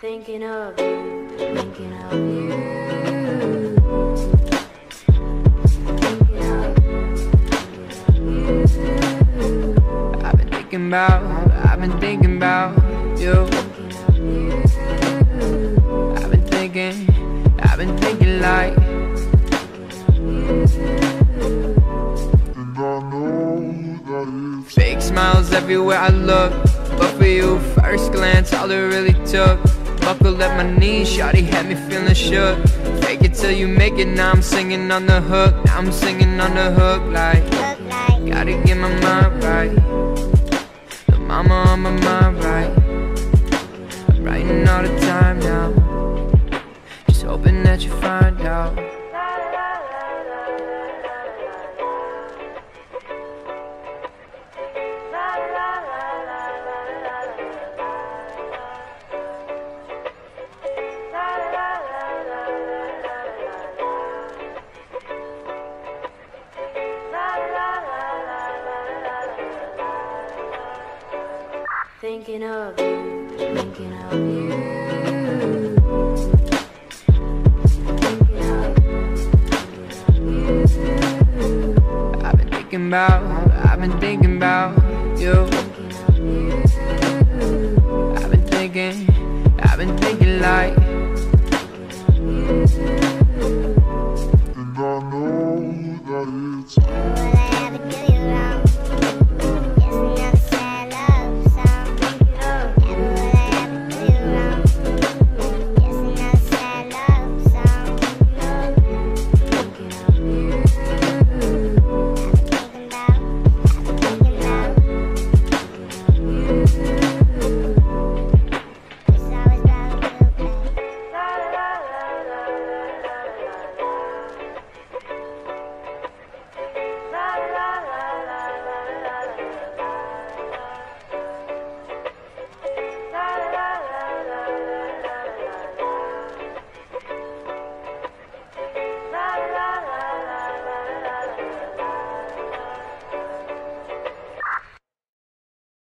Thinking of you, thinking of you. Thinking of you, thinking of you. I've been thinking about, I've been thinking about you. Thinking of you. I've been thinking, I've been thinking like. Fake smiles everywhere I look. But for you, first glance, all it really took. Buckle at my knees, shawty had me feeling shook. Fake it till you make it, now I'm singing on the hook. Now I'm singing on the hook like. Gotta get my mind right. The mama on my mind right. I'm writing all the time now. Just hoping that you find out. Thinking of you, thinking of you. I've been thinking about, I've been thinking about you. I've been thinking, I've been thinking like. And I know that it's all I ever do you.